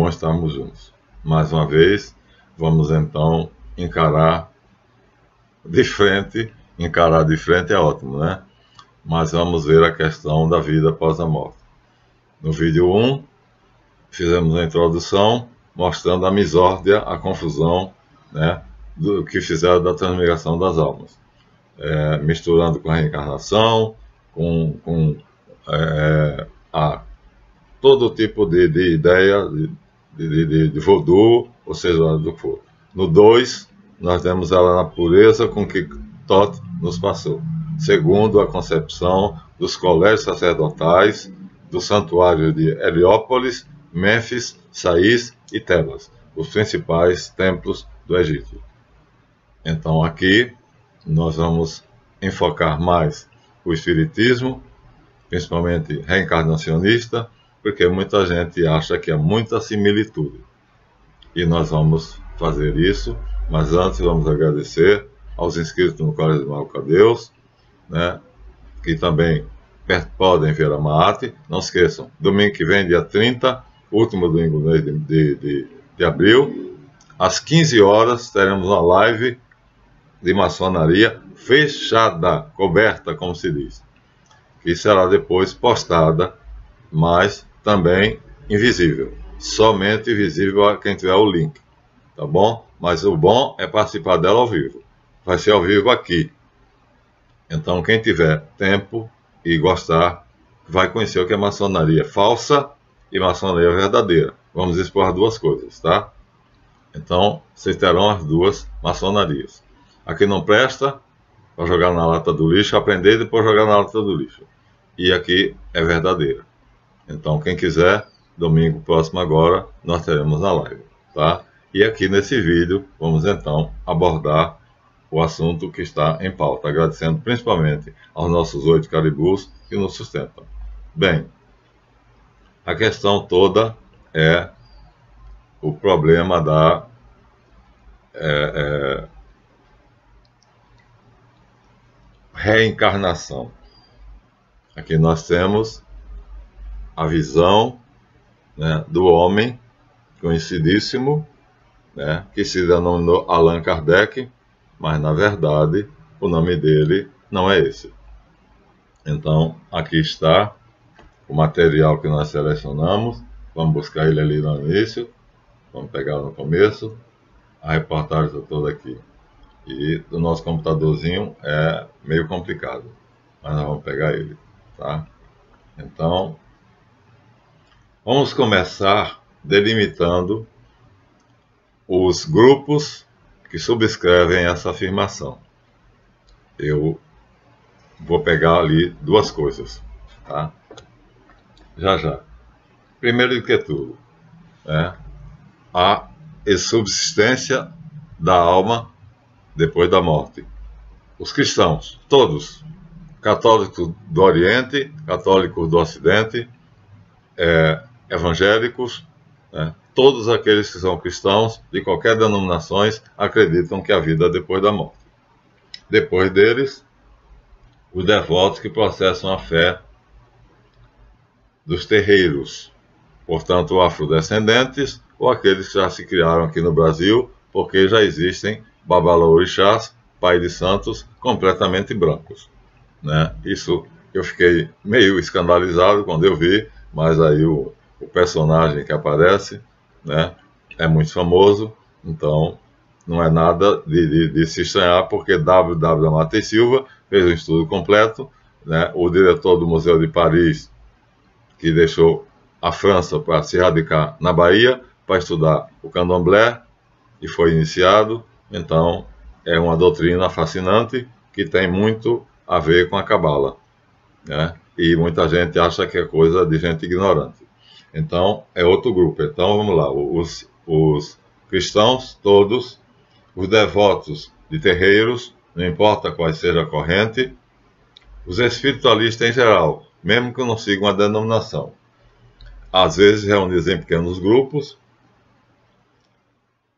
Bom estarmos juntos. Mais uma vez, vamos então encarar de frente. Encarar de frente é ótimo, né? Mas vamos ver a questão da vida após a morte. No vídeo 1, fizemos a introdução mostrando a misórdia, a confusão, né? Do que fizeram da transmigração das almas. É, misturando com a reencarnação, com, com é, a todo tipo de, de ideia de, de, de, de voodoo, ou seja, do que for. No 2, nós temos ela na pureza com que Tot nos passou, segundo a concepção dos colégios sacerdotais do santuário de Heliópolis, Mênfis, Sais e Tebas, os principais templos do Egito. Então aqui nós vamos enfocar mais o espiritismo, principalmente reencarnacionista, porque muita gente acha que há muita similitude. E nós vamos fazer isso, mas antes vamos agradecer aos inscritos no Colégio de Marco Deus, né, que também podem ver a Maate. Não esqueçam, domingo que vem, dia 30, último domingo de, de, de, de abril, às 15 horas, teremos uma live de maçonaria fechada, coberta, como se diz, que será depois postada, mas também invisível. Somente visível a quem tiver o link. Tá bom? Mas o bom é participar dela ao vivo. Vai ser ao vivo aqui. Então, quem tiver tempo e gostar, vai conhecer o que é maçonaria falsa e maçonaria verdadeira. Vamos expor duas coisas, tá? Então, vocês terão as duas maçonarias. Aqui não presta, para jogar na lata do lixo, aprender e depois jogar na lata do lixo. E aqui é verdadeira. Então, quem quiser, domingo próximo agora, nós teremos a live, tá? E aqui nesse vídeo, vamos então abordar o assunto que está em pauta, agradecendo principalmente aos nossos oito caribus que nos sustentam. Bem, a questão toda é o problema da é, é, reencarnação. Aqui nós temos a visão né, do homem conhecidíssimo, né, que se denominou Allan Kardec, mas na verdade o nome dele não é esse. Então, aqui está o material que nós selecionamos. Vamos buscar ele ali no início. Vamos pegar no começo. A reportagem está toda aqui. E o nosso computadorzinho é meio complicado. Mas nós vamos pegar ele. Tá? Então, Vamos começar delimitando os grupos que subscrevem essa afirmação. Eu vou pegar ali duas coisas, tá? Já já. Primeiro de que tudo, né, a subsistência da alma depois da morte. Os cristãos, todos, católicos do Oriente, católicos do Ocidente, é, evangélicos, né, todos aqueles que são cristãos, de qualquer denominação, acreditam que a vida é depois da morte. Depois deles, os devotos que processam a fé dos terreiros, portanto, afrodescendentes ou aqueles que já se criaram aqui no Brasil, porque já existem babalaorixás, pai de santos, completamente brancos. Né? Isso eu fiquei meio escandalizado quando eu vi, mas aí o, o personagem que aparece, né, é muito famoso, então não é nada de, de, de se estranhar, porque W.W. Amate Silva fez um estudo completo, né, o diretor do Museu de Paris, que deixou a França para se radicar na Bahia, para estudar o candomblé, e foi iniciado, então é uma doutrina fascinante que tem muito a ver com a cabala, né? E muita gente acha que é coisa de gente ignorante. Então, é outro grupo. Então, vamos lá. Os, os cristãos, todos, os devotos de terreiros, não importa qual seja a corrente, os espiritualistas em geral, mesmo que não sigam a denominação, às vezes reunidos em pequenos grupos,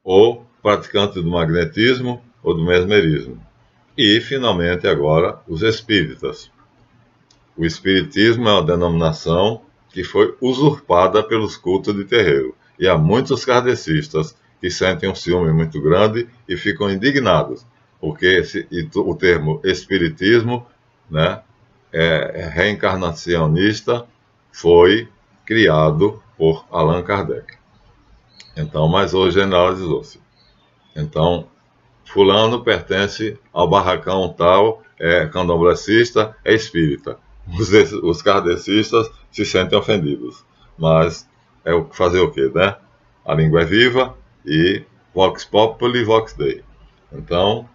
ou praticantes do magnetismo ou do mesmerismo. E, finalmente, agora, os espíritas. O espiritismo é uma denominação que foi usurpada pelos cultos de terreiro. E há muitos kardecistas que sentem um ciúme muito grande e ficam indignados, porque esse, o termo espiritismo né, é, reencarnacionista foi criado por Allan Kardec. Então, mas hoje generalizou-se. Então, fulano pertence ao barracão tal, é candomblessista, é espírita. Os, os kardecistas se sentem ofendidos. Mas é o fazer o quê, né? A língua é viva e vox populi, vox dei. Então,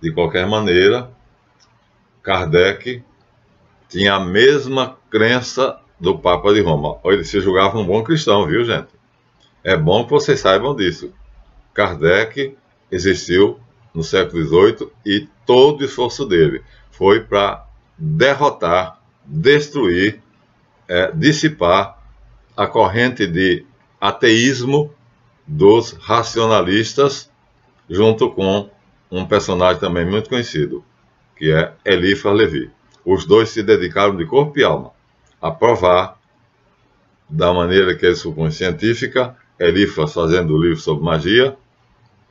de qualquer maneira, Kardec tinha a mesma crença do Papa de Roma. Ele se julgava um bom cristão, viu, gente? É bom que vocês saibam disso. Kardec existiu no século XVIII e todo o esforço dele foi para derrotar, destruir, é, dissipar a corrente de ateísmo dos racionalistas, junto com um personagem também muito conhecido, que é Eliphas Levi. Os dois se dedicaram de corpo e alma a provar, da maneira que eles supõem científica, Eliphas fazendo o livro sobre magia,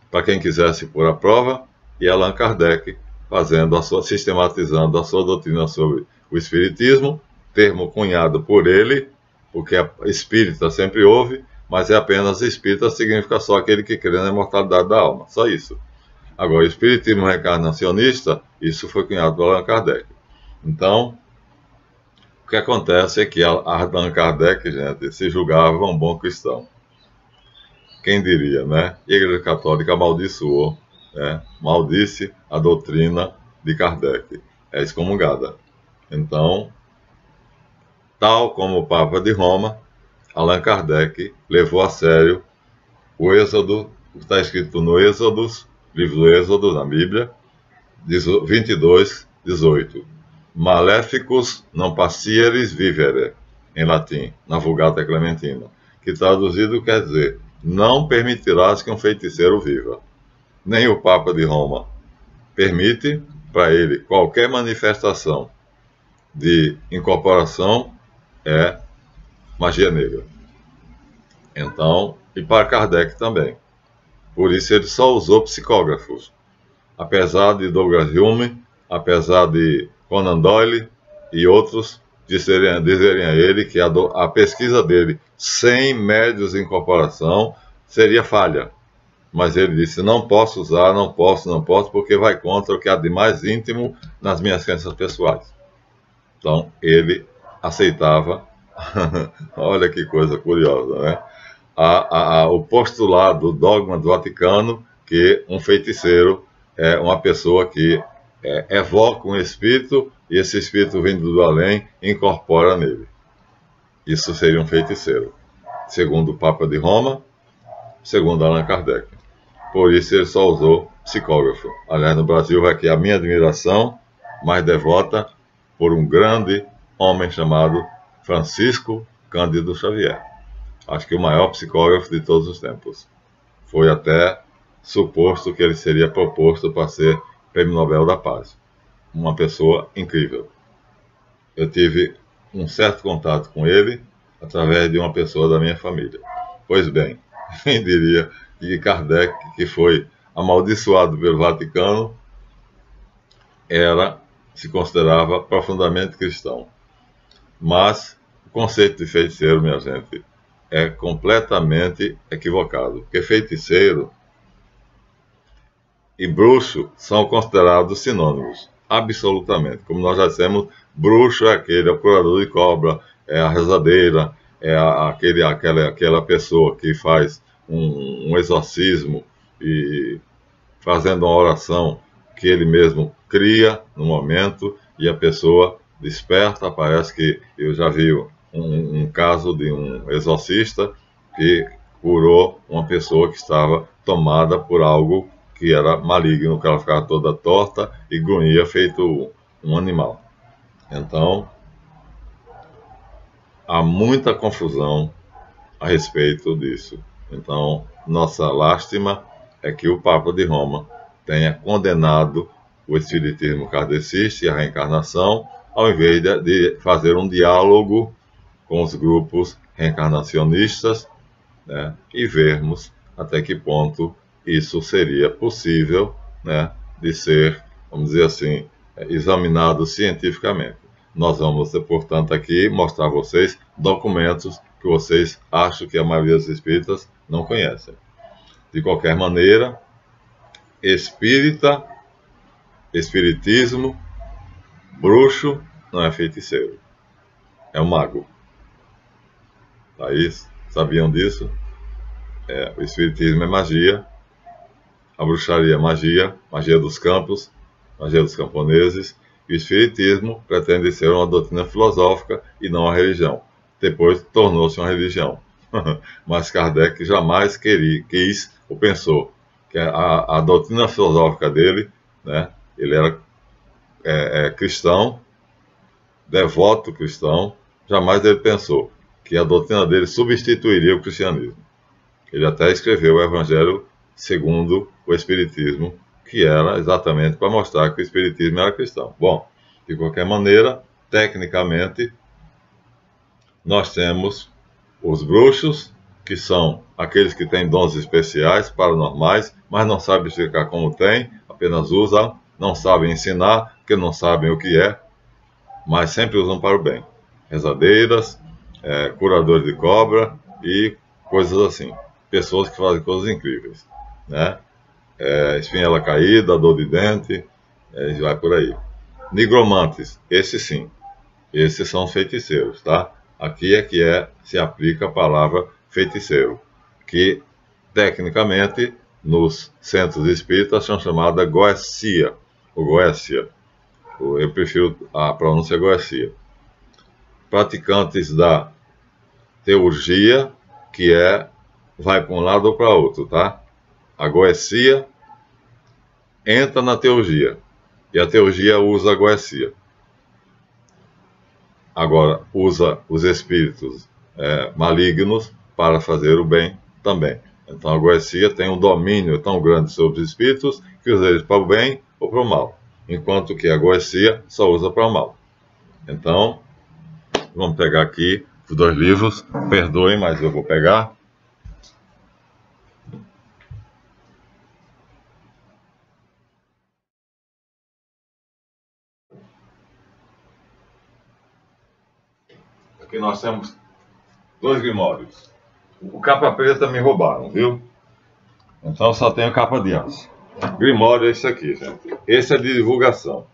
para quem quisesse pôr a prova, e Allan Kardec fazendo a sua, sistematizando a sua doutrina sobre o Espiritismo, termo cunhado por ele, porque espírita sempre houve, mas é apenas espírita, significa só aquele que crê na imortalidade da alma, só isso. Agora, o espiritismo reencarnacionista, isso foi cunhado por Allan Kardec. Então, o que acontece é que Allan Kardec, gente, se julgava um bom cristão. Quem diria, né? Igreja Católica amaldiçoou, né? maldice a doutrina de Kardec. É excomungada. Então, tal como o Papa de Roma, Allan Kardec levou a sério o Êxodo, está escrito no Êxodo, livro do Êxodo, na Bíblia, 22, 18. Maléficos non passieris vivere, em latim, na Vulgata Clementina, que traduzido quer dizer, não permitirás que um feiticeiro viva. Nem o Papa de Roma permite para ele qualquer manifestação de incorporação é magia negra. Então, e para Kardec também. Por isso ele só usou psicógrafos. Apesar de Douglas Hume, apesar de Conan Doyle e outros dizerem, dizerem a ele que a, do, a pesquisa dele sem médios em incorporação seria falha. Mas ele disse: não posso usar, não posso, não posso, porque vai contra o que há de mais íntimo nas minhas crenças pessoais. Então ele aceitava Olha que coisa curiosa, né? A, a, o postulado, o dogma do Vaticano, que um feiticeiro é uma pessoa que é, evoca um espírito e esse espírito vindo do além incorpora nele. Isso seria um feiticeiro, segundo o Papa de Roma, segundo Allan Kardec. Por isso ele só usou psicógrafo. Aliás, no Brasil vai aqui a minha admiração mais devota por um grande homem chamado Francisco Cândido Xavier. Acho que o maior psicógrafo de todos os tempos. Foi até suposto que ele seria proposto para ser Prêmio Nobel da Paz. Uma pessoa incrível. Eu tive um certo contato com ele através de uma pessoa da minha família. Pois bem, quem diria que Kardec, que foi amaldiçoado pelo Vaticano, era se considerava profundamente cristão. Mas o conceito de feiticeiro, minha gente, é completamente equivocado. Porque feiticeiro e bruxo são considerados sinônimos, absolutamente. Como nós já dissemos, bruxo é aquele, é o curador de cobra, é a rezadeira, é aquele, aquela, aquela pessoa que faz um, um exorcismo e fazendo uma oração que ele mesmo cria no momento e a pessoa desperta, parece que eu já vi um, um caso de um exorcista que curou uma pessoa que estava tomada por algo que era maligno, que ela ficava toda torta e grunhia feito um animal. Então, há muita confusão a respeito disso. Então, nossa lástima é que o Papa de Roma tenha condenado o espiritismo kardecista e a reencarnação ao invés de, de fazer um diálogo com os grupos reencarnacionistas né, e vermos até que ponto isso seria possível né, de ser, vamos dizer assim, examinado cientificamente. Nós vamos, portanto, aqui mostrar a vocês documentos que vocês acham que a maioria dos espíritas não conhecem. De qualquer maneira, espírita, espiritismo, bruxo não é feiticeiro, é um mago. Aí, sabiam disso? É, o espiritismo é magia, a bruxaria é magia, magia dos campos, magia dos camponeses, e o espiritismo pretende ser uma doutrina filosófica e não uma religião depois tornou-se uma religião. Mas Kardec jamais queria, quis ou pensou que a, a doutrina filosófica dele, né, ele era é, é, cristão, devoto cristão, jamais ele pensou que a doutrina dele substituiria o cristianismo. Ele até escreveu o Evangelho segundo o Espiritismo, que era exatamente para mostrar que o Espiritismo era cristão. Bom, de qualquer maneira, tecnicamente, nós temos os bruxos, que são aqueles que têm dons especiais, paranormais, mas não sabem explicar como tem, apenas usam, não sabem ensinar, porque não sabem o que é, mas sempre usam para o bem. Rezadeiras, é, curadores de cobra e coisas assim. Pessoas que fazem coisas incríveis. Né? É, espinhela caída, dor de dente, é, vai por aí. Nigromantes, esses sim. Esses são os feiticeiros, tá? Aqui é que é, se aplica a palavra feiticeiro, que tecnicamente nos centros espíritas são chamada goecia, ou goécia. Eu prefiro a pronúncia goecia. Praticantes da teurgia, que é vai para um lado ou para outro, tá? A goecia entra na teurgia e a teurgia usa a goecia. Agora, usa os espíritos é, malignos para fazer o bem também. Então, a Goecia tem um domínio tão grande sobre os espíritos que usa eles para o bem ou para o mal, enquanto que a Goecia só usa para o mal. Então, vamos pegar aqui os dois livros. Perdoem, mas eu vou pegar. Aqui nós temos dois grimórios. O capa preta me roubaram, viu? Então só tenho capa de aço. Grimório é esse aqui, gente. Esse é de divulgação.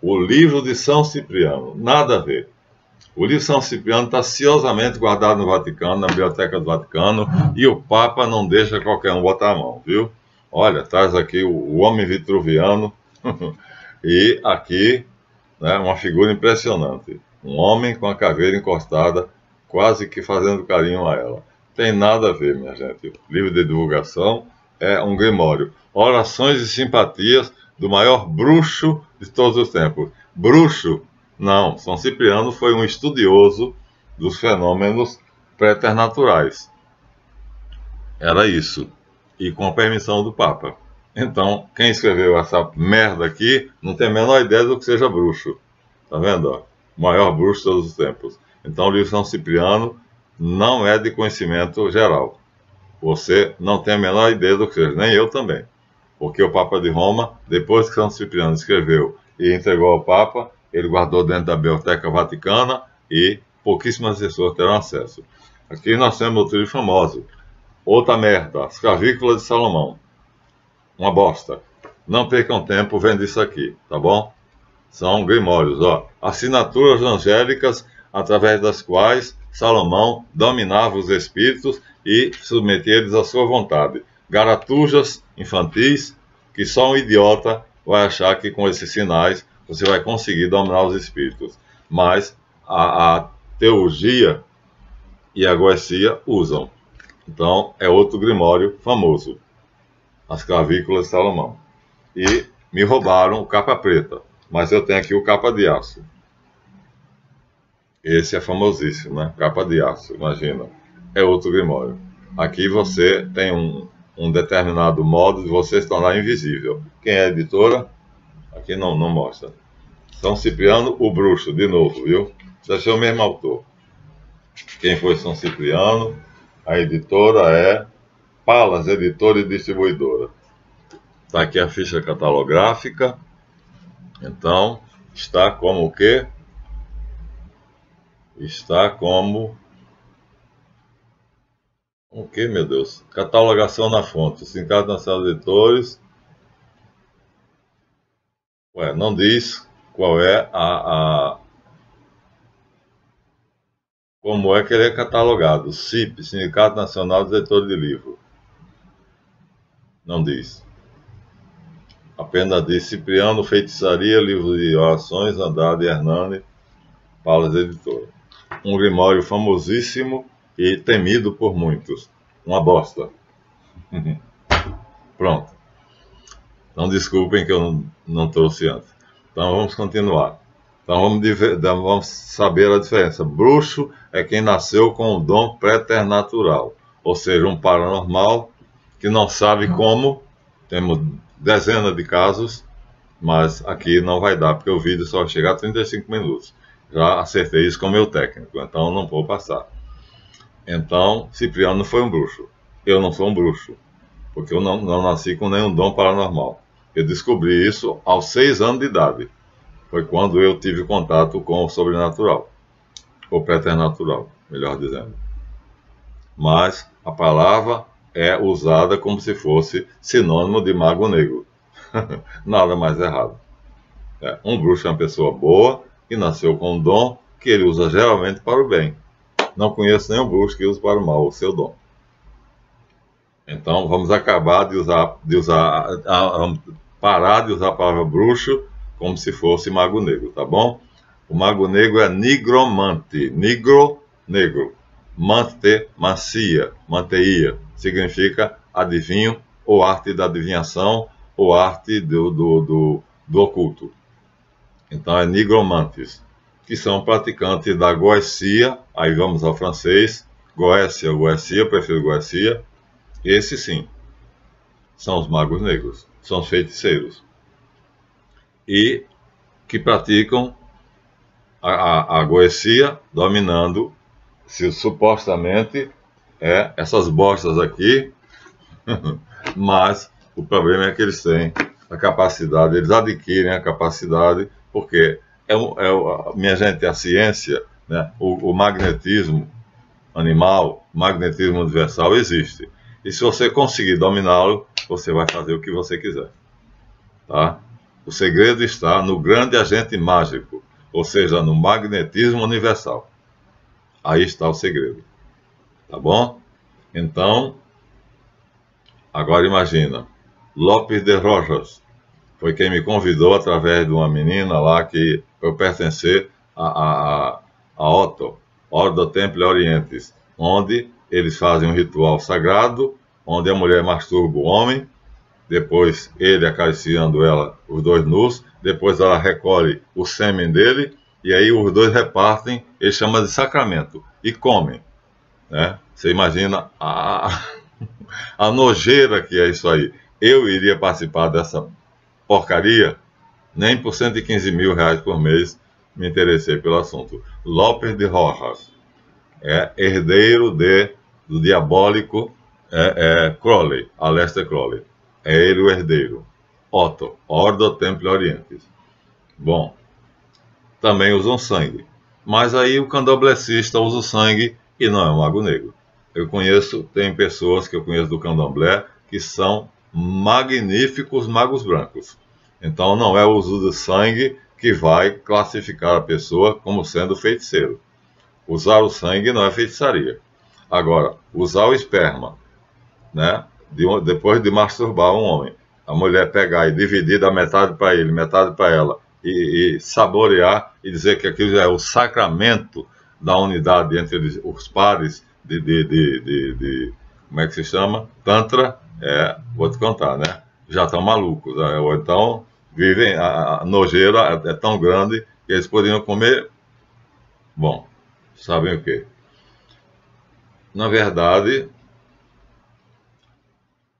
O livro de São Cipriano, nada a ver. O livro de São Cipriano está ciosamente guardado no Vaticano, na Biblioteca do Vaticano, e o Papa não deixa qualquer um botar a mão, viu? Olha, traz aqui o, homem vitruviano, e aqui né, uma figura impressionante. Um homem com a caveira encostada, quase que fazendo carinho a ela. Tem nada a ver, minha gente. Livro de divulgação é um grimório. Orações e simpatias do maior bruxo de todos os tempos. Bruxo? Não. São Cipriano foi um estudioso dos fenômenos preternaturais. Era isso. E com a permissão do Papa. Então, quem escreveu essa merda aqui não tem a menor ideia do que seja bruxo. Tá vendo? o maior bruxo de todos os tempos. Então, o livro São Cipriano não é de conhecimento geral. Você não tem a menor ideia do que seja, nem eu também. Porque o Papa de Roma, depois que São Cipriano escreveu e entregou ao Papa, ele guardou dentro da Biblioteca Vaticana e pouquíssimas pessoas terão acesso. Aqui nós temos outro livro famoso. Outra merda, As Cavículas de Salomão. Uma bosta. Não percam tempo vendo isso aqui, tá bom? São grimórios, ó. Assinaturas angélicas através das quais Salomão dominava os espíritos e submetia eles à sua vontade. Garatujas infantis que só um idiota vai achar que com esses sinais você vai conseguir dominar os espíritos. Mas a, a teurgia e a goecia usam. Então, é outro grimório famoso. As clavículas de Salomão. E me roubaram o capa preta. Mas eu tenho aqui o capa de aço. Esse é famosíssimo, né? Capa de aço, imagina. É outro grimório. Aqui você tem um, um determinado modo de você se tornar invisível. Quem é editora? Aqui não, não mostra. São Cipriano, o Bruxo, de novo, viu? Deve ser o mesmo autor. quem foi São Cipriano. A editora é Palas, editora e distribuidora. Está aqui a ficha catalográfica. Então, está como o quê? Está como o que, meu Deus? Catalogação na fonte. Sindicato Nacional de Editores. Ué, não diz qual é a, a, Como é que ele é catalogado? CIP, Sindicato Nacional de Editores de Livro. Não diz. Apenas diz Cipriano, Feitiçaria, Livro de Orações, Andrade e Hernani, Palas Editora. Um grimório famosíssimo e temido por muitos. Uma bosta. Pronto. Então desculpem que eu não, não trouxe antes. Então vamos continuar. Então vamos, vamos, saber a diferença. Bruxo é quem nasceu com o dom préternatural, ou seja, um paranormal que não sabe como. Temos dezenas de casos, mas aqui não vai dar, porque o vídeo só vai chegar a 35 minutos. Já acertei isso com o meu técnico, então não vou passar. Então, Cipriano foi um bruxo. Eu não sou um bruxo, porque eu não, não nasci com nenhum dom paranormal. Eu descobri isso aos seis anos de idade. Foi quando eu tive contato com o sobrenatural, ou preternatural, melhor dizendo. Mas a palavra é usada como se fosse sinônimo de mago negro. Nada mais errado. É, um bruxo é uma pessoa boa que nasceu com um dom que ele usa geralmente para o bem. Não conheço nenhum bruxo que use para o mal o seu dom. Então vamos acabar de usar, de usar, parar de usar a palavra bruxo como se fosse mago negro, tá bom? O mago negro é nigromante, nigro, negro, mante, macia, manteia, significa adivinho ou arte da adivinhação ou arte do, do, do, do oculto. Então é nigromantes que são praticantes da goecia, aí vamos ao francês, goécia goecia, prefiro goecia, esses sim, são os magos negros, são os feiticeiros. E que praticam a, a, a dominando, se supostamente é essas bostas aqui, mas o problema é que eles têm a capacidade, eles adquirem a capacidade, porque é, é, minha gente, a ciência, né, o, o magnetismo animal, magnetismo universal existe. E se você conseguir dominá-lo, você vai fazer o que você quiser. Tá? O segredo está no grande agente mágico, ou seja, no magnetismo universal. Aí está o segredo. Tá bom? Então, agora imagina, Lopes de Rojas foi quem me convidou através de uma menina lá que eu pertencer a, a, a Otto, Ordo Temple Orientes, onde eles fazem um ritual sagrado, onde a mulher masturba o homem, depois ele acariciando ela, os dois nus, depois ela recolhe o sêmen dele, e aí os dois repartem, ele chama de sacramento, e comem. Né? Você imagina a, a nojeira que é isso aí. Eu iria participar dessa porcaria? Nem por 115 mil reais por mês me interessei pelo assunto. Lopes de Rojas é herdeiro de, do diabólico é, é Crowley, Aleister Crowley. É ele o herdeiro. Otto, Ordo Temple Orientis. Bom, também usam sangue. Mas aí o candomblessista usa o sangue e não é um mago negro. Eu conheço, tem pessoas que eu conheço do candomblé que são magníficos magos brancos. Então não é o uso do sangue que vai classificar a pessoa como sendo feiticeiro. Usar o sangue não é feitiçaria. Agora, usar o esperma, né, de, depois de masturbar um homem, a mulher pegar e dividir da metade para ele, metade para ela, e, e, saborear e dizer que aquilo é o sacramento da unidade entre os pares de, de, de como é que se chama? Tantra, é, vou te contar, né? Já estão malucos, né? ou então vivem, a, a nojeira é, é tão grande que eles poderiam comer, bom, sabem o que? Na verdade,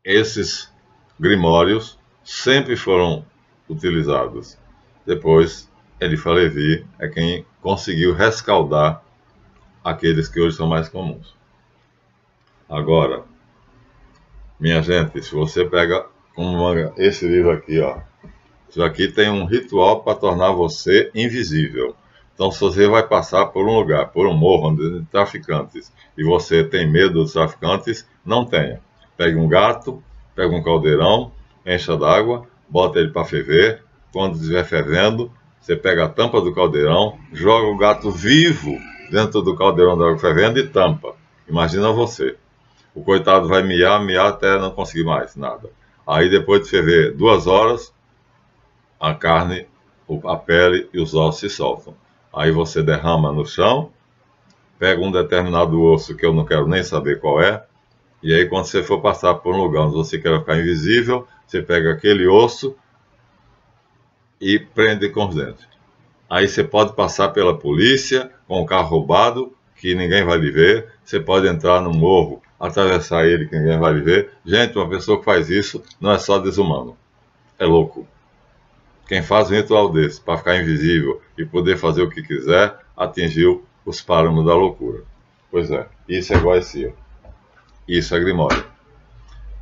esses grimórios sempre foram utilizados. Depois, Elifa é quem conseguiu rescaldar aqueles que hoje são mais comuns. Agora, minha gente, se você pega como esse livro aqui, ó, isso aqui tem um ritual para tornar você invisível. Então, se você vai passar por um lugar, por um morro onde tem traficantes, e você tem medo dos traficantes, não tenha. Pegue um gato, pegue um caldeirão, encha d'água, bota ele para ferver. Quando estiver fervendo, você pega a tampa do caldeirão, joga o gato vivo dentro do caldeirão da água fervendo e tampa. Imagina você. O coitado vai miar, miar até não conseguir mais nada. Aí depois de ferver duas horas, a carne, a pele e os ossos se soltam. Aí você derrama no chão, pega um determinado osso que eu não quero nem saber qual é, e aí quando você for passar por um lugar onde você quer ficar invisível, você pega aquele osso e prende com os dentes. Aí você pode passar pela polícia com o carro roubado, que ninguém vai lhe ver. Você pode entrar no morro, atravessar ele, que ninguém vai lhe ver. Gente, uma pessoa que faz isso não é só desumano, é louco. Quem faz um ritual desse para ficar invisível e poder fazer o que quiser, atingiu os parâmetros da loucura. Pois é, isso é igual a esse. Isso é Grimório.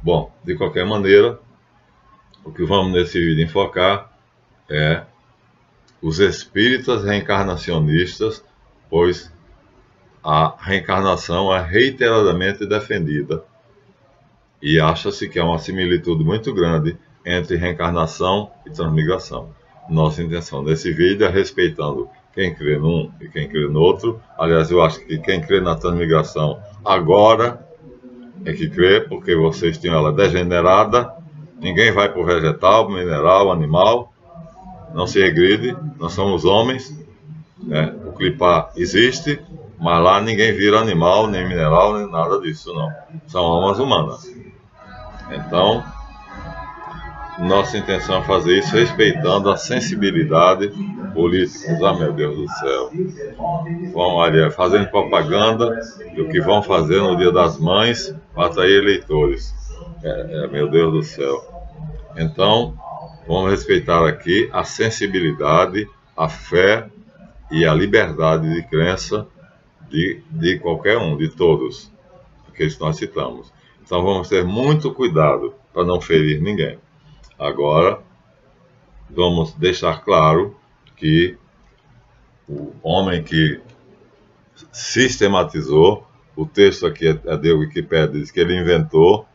Bom, de qualquer maneira, o que vamos nesse vídeo enfocar é os espíritas reencarnacionistas, pois a reencarnação é reiteradamente defendida e acha-se que há uma similitude muito grande entre reencarnação e transmigração. Nossa intenção nesse vídeo é respeitando quem crê num e quem crê no outro. Aliás, eu acho que quem crê na transmigração agora é que crê, porque vocês tinham ela degenerada. Ninguém vai para o vegetal, mineral, animal. Não se regride, nós somos homens. Né? O clipar existe, mas lá ninguém vira animal, nem mineral, nem nada disso, não. São almas humanas. Então, nossa intenção é fazer isso respeitando a sensibilidade política. Ah, meu Deus do céu. Vão ali fazendo propaganda do que vão fazer no Dia das Mães para atrair eleitores. É, é, meu Deus do céu. Então, vamos respeitar aqui a sensibilidade, a fé e a liberdade de crença de, de qualquer um, de todos, que nós citamos. Então, vamos ter muito cuidado para não ferir ninguém. Agora, vamos deixar claro que o homem que sistematizou, o texto aqui é, é de Wikipedia, diz que ele inventou,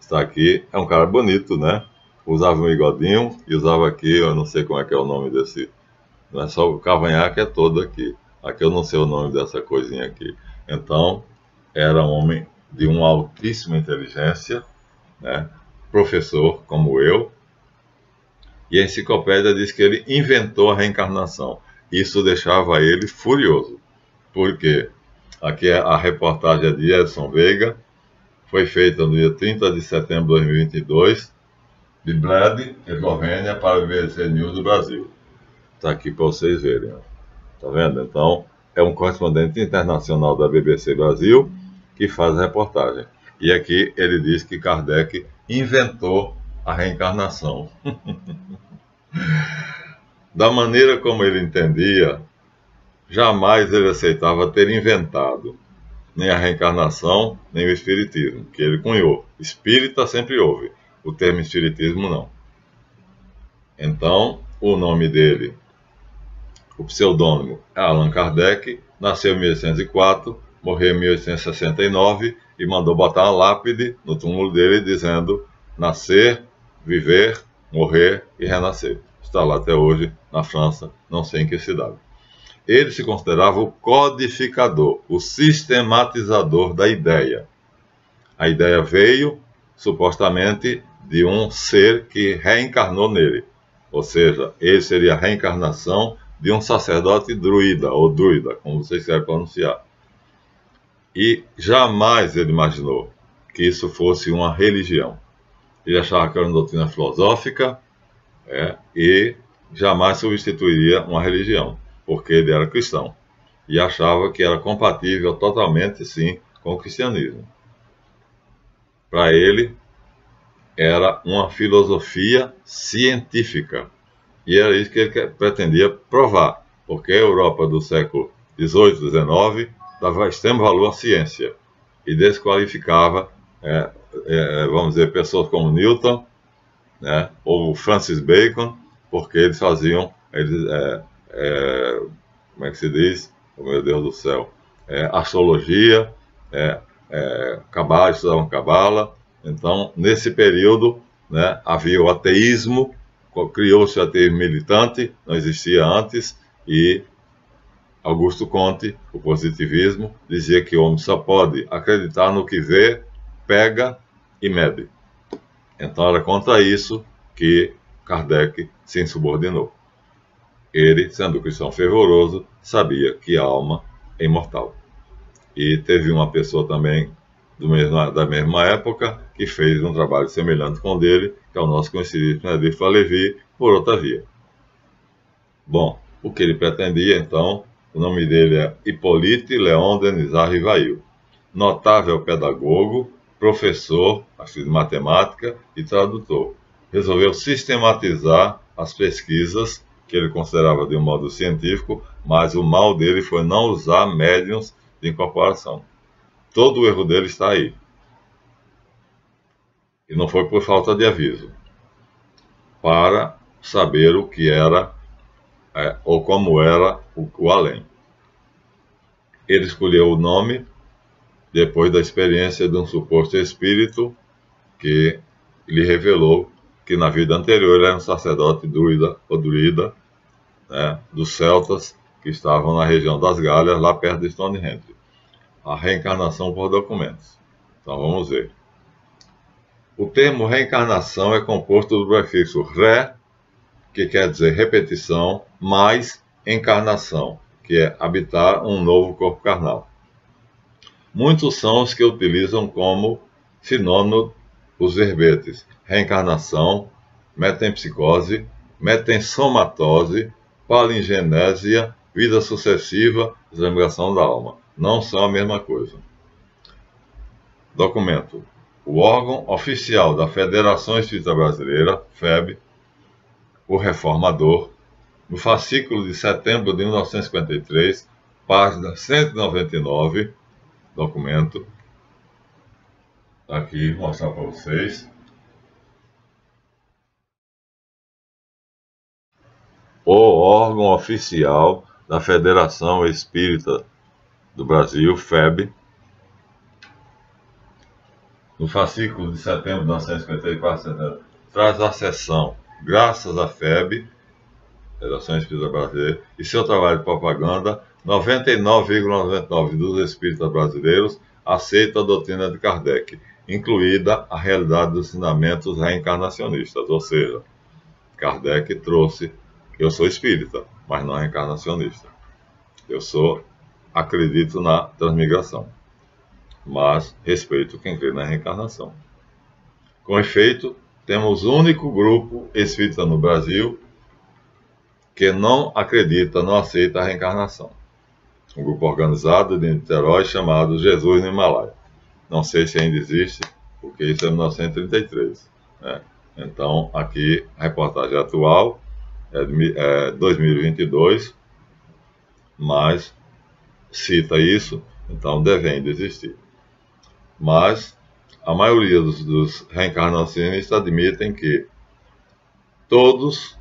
está aqui, é um cara bonito, né? Usava um bigodinho e usava aqui, eu não sei como é que é o nome desse, não é só o cavanhaque, é todo aqui. Aqui eu não sei o nome dessa coisinha aqui. Então, era um homem de uma altíssima inteligência, né? professor como eu, e a enciclopédia diz que ele inventou a reencarnação. Isso deixava ele furioso, porque aqui é a reportagem é de Edson Veiga, foi feita no dia 30 de setembro de 2022, de Bled, Eslovênia, para o BBC News do Brasil. Está aqui para vocês verem. Está vendo? Então, é um correspondente internacional da BBC Brasil que faz a reportagem. E aqui ele diz que Kardec inventou a reencarnação. da maneira como ele entendia, jamais ele aceitava ter inventado nem a reencarnação, nem o espiritismo, que ele cunhou. Espírita sempre houve, o termo espiritismo não. Então, o nome dele, o pseudônimo Allan Kardec, nasceu em 1804, morreu em 1869 e mandou botar uma lápide no túmulo dele dizendo nascer, viver, morrer e renascer. Está lá até hoje na França, não sei em que cidade. Ele se considerava o codificador, o sistematizador da ideia. A ideia veio, supostamente, de um ser que reencarnou nele. Ou seja, ele seria a reencarnação de um sacerdote druida, ou druida, como vocês querem pronunciar. E jamais ele imaginou que isso fosse uma religião. Ele achava que era uma doutrina filosófica é, e jamais substituiria uma religião, porque ele era cristão. E achava que era compatível totalmente, sim, com o cristianismo. Para ele, era uma filosofia científica. E era isso que ele pretendia provar, porque a Europa do século XVIII, XIX dava extremo valor à ciência e desqualificava, é, é, vamos dizer, pessoas como Newton né, ou Francis Bacon, porque eles faziam, eles, é, é como é que se diz? Oh, meu Deus do céu, é, astrologia, é, é, cabala, estudavam cabala. Então, nesse período, né, havia o ateísmo, criou-se o ateísmo militante, não existia antes, e Augusto Conte, o positivismo, dizia que o homem só pode acreditar no que vê, pega e mede. Então era contra isso que Kardec se insubordinou. Ele, sendo cristão fervoroso, sabia que a alma é imortal. E teve uma pessoa também mesmo, da mesma época que fez um trabalho semelhante com o dele, que é o nosso conhecido Benedito Levi, por outra via. Bom, o que ele pretendia, então, o nome dele é Hippolyte Leon Denizar Rivail. Notável pedagogo, professor de matemática e tradutor. Resolveu sistematizar as pesquisas que ele considerava de um modo científico, mas o mal dele foi não usar médiums de incorporação. Todo o erro dele está aí. E não foi por falta de aviso. Para saber o que era é, ou como era o, o além. Ele escolheu o nome depois da experiência de um suposto espírito que lhe revelou que na vida anterior era um sacerdote druida ou druida né, dos celtas que estavam na região das Galhas, lá perto de Stonehenge. A reencarnação por documentos. Então vamos ver. O termo reencarnação é composto do prefixo re, que quer dizer repetição, mais encarnação, que é habitar um novo corpo carnal. Muitos são os que utilizam como sinônimo os verbetes reencarnação, metempsicose, metensomatose, palingenésia, vida sucessiva, examinação da alma. Não são a mesma coisa. Documento. O órgão oficial da Federação Espírita Brasileira, FEB, o Reformador, no fascículo de setembro de 1953, página 199, documento. Tá aqui, vou mostrar para vocês. O órgão oficial da Federação Espírita do Brasil, FEB, no fascículo de setembro de 1954, traz a seção Graças à FEB, Federação Espírita Brasileira, e seu trabalho de propaganda, 99,99% dos espíritas brasileiros aceitam a doutrina de Kardec, incluída a realidade dos ensinamentos reencarnacionistas, ou seja, Kardec trouxe, eu sou espírita, mas não reencarnacionista. Eu sou, acredito na transmigração, mas respeito quem crê na reencarnação. Com efeito, temos o único grupo espírita no Brasil que não acredita, não aceita a reencarnação. Um grupo organizado de Niterói chamado Jesus no Himalaia. Não sei se ainda existe, porque isso é 1933. Né? Então, aqui, a reportagem atual é, é 2022, mas cita isso, então devem existir. Mas a maioria dos, dos reencarnacionistas admitem que todos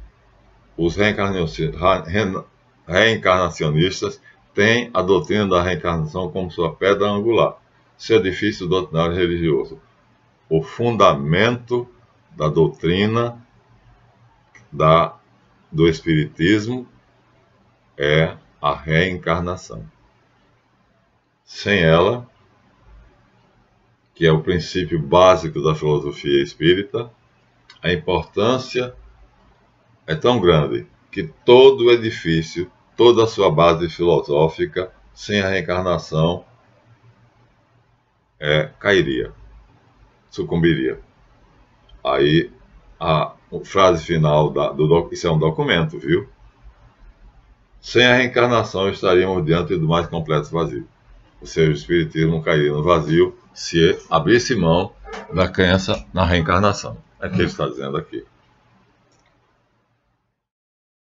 os reencarnacionistas têm a doutrina da reencarnação como sua pedra angular, seu edifício doutrinário religioso. O fundamento da doutrina da, do Espiritismo é a reencarnação. Sem ela, que é o princípio básico da filosofia espírita, a importância é tão grande que todo o edifício, toda a sua base filosófica, sem a reencarnação, é, cairia, sucumbiria. Aí a, frase final da, do isso é um documento, viu? Sem a reencarnação estaríamos diante do mais completo vazio. Ou seja, o espiritismo cairia no vazio se abrisse mão da crença na reencarnação. É o que ele está dizendo aqui.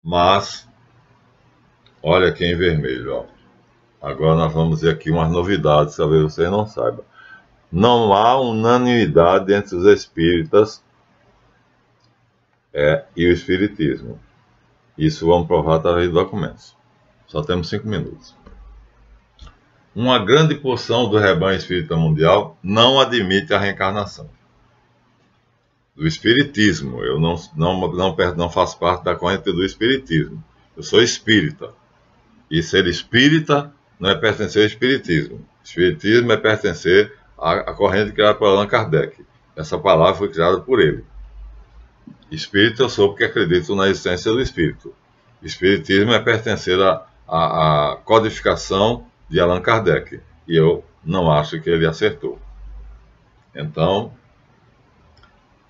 Mas, olha aqui em vermelho, ó. Agora nós vamos ver aqui umas novidades, talvez vocês não saibam. Não há unanimidade entre os espíritas é, e o espiritismo. Isso vamos provar através de documentos. Só temos cinco minutos. Uma grande porção do rebanho espírita mundial não admite a reencarnação. Do espiritismo, eu não, não, não, não faço parte da corrente do espiritismo. Eu sou espírita. E ser espírita não é pertencer ao espiritismo. Espiritismo é pertencer à, à corrente criada por Allan Kardec. Essa palavra foi criada por ele. Espírito eu sou porque acredito na existência do espírito. Espiritismo é pertencer à, à, à codificação de Allan Kardec. E eu não acho que ele acertou. Então,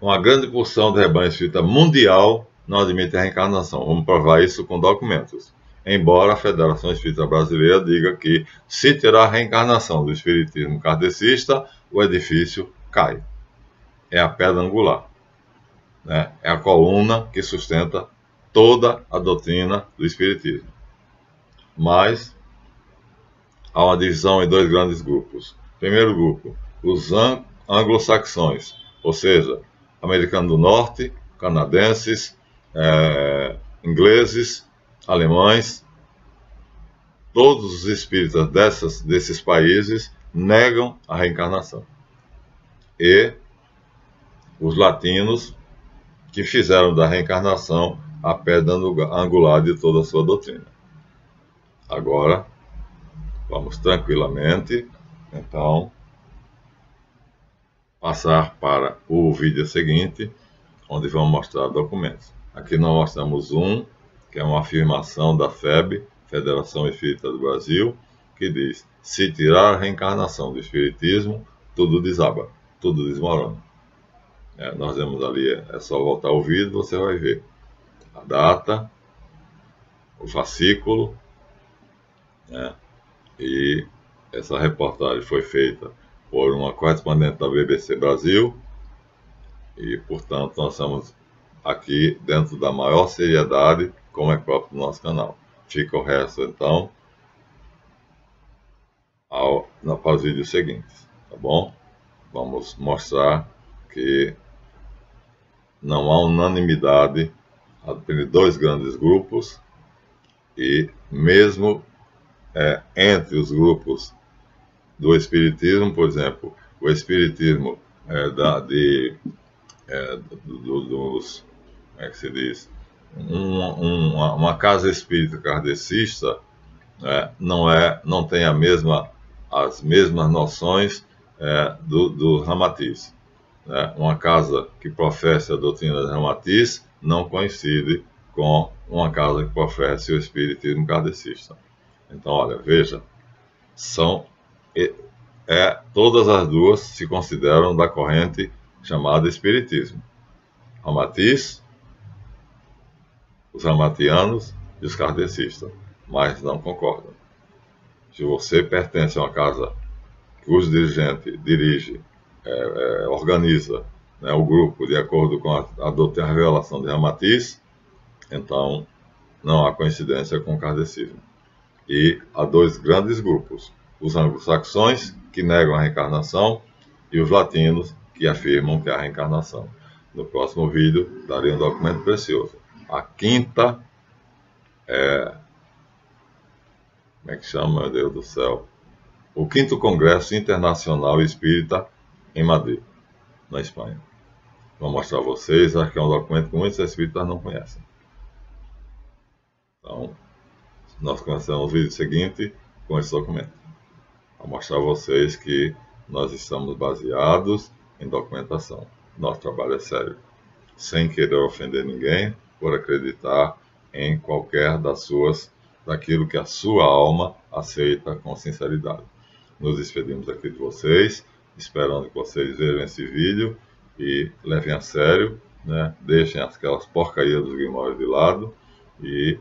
uma grande porção do rebanho espírita mundial não admite a reencarnação. Vamos provar isso com documentos. Embora a Federação Espírita Brasileira diga que, se terá a reencarnação do espiritismo kardecista, o edifício cai. É a pedra angular né, é a coluna que sustenta toda a doutrina do Espiritismo. Mas há uma divisão em dois grandes grupos. Primeiro grupo, os anglo-saxões, ou seja, americanos do norte, canadenses, é, ingleses, alemães, todos os espíritas dessas, desses países negam a reencarnação. E os latinos que fizeram da reencarnação a pedra angular de toda a sua doutrina. Agora, vamos tranquilamente, então, passar para o vídeo seguinte, onde vamos mostrar documentos. Aqui nós mostramos um, que é uma afirmação da FEB, Federação Espírita do Brasil, que diz: se tirar a reencarnação do Espiritismo, tudo desaba, tudo desmorona. É, nós vemos ali, é só voltar o vídeo, você vai ver a data, o fascículo, né? E essa reportagem foi feita por uma correspondente da BBC Brasil, e portanto nós estamos aqui dentro da maior seriedade, como é próprio do nosso canal. Fica o resto então ao, para os vídeos seguintes, tá bom? Vamos mostrar que não há unanimidade entre dois grandes grupos e mesmo é, entre os grupos do espiritismo, por exemplo, o espiritismo é, da, de, é, do, dos, como é que se diz, um, um, uma casa espírita kardecista é, não é, não tem a mesma, as mesmas noções é, do, do Ramatiz né, uma casa que professa a doutrina de Ramatiz não coincide com uma casa que professa o espiritismo kardecista. Então, olha, veja, são é, todas as duas se consideram da corrente chamada espiritismo. Ramatiz, os ramatianos e os kardecistas, mas não concordam. Se você pertence a uma casa cujo dirigente dirige é, é, organiza né, o grupo de acordo com a, a doutrina revelação de Ramatiz, então não há coincidência com o kardecismo. E há dois grandes grupos, os anglo-saxões, que negam a reencarnação, e os latinos, que afirmam que há reencarnação. No próximo vídeo, darei um documento precioso. A quinta é. Como é que chama, meu Deus do céu? O quinto Congresso Internacional Espírita em Madrid, na Espanha. Vou mostrar a vocês, acho que é um documento que muitos espíritas não conhecem. Então, nós começamos o vídeo seguinte com esse documento. Vou mostrar a vocês que nós estamos baseados em documentação. Nosso trabalho é sério. Sem querer ofender ninguém, por acreditar em qualquer das suas, daquilo que a sua alma aceita com sinceridade. Nos despedimos aqui de vocês esperando que vocês vejam esse vídeo e levem a sério, né? deixem aquelas porcarias dos Grimórios de lado e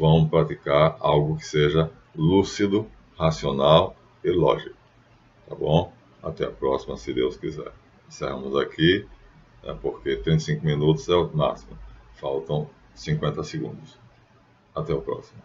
vão praticar algo que seja lúcido, racional e lógico. Tá bom? Até a próxima, se Deus quiser. Encerramos aqui, né, porque 35 minutos é o máximo. Faltam 50 segundos. Até o próximo.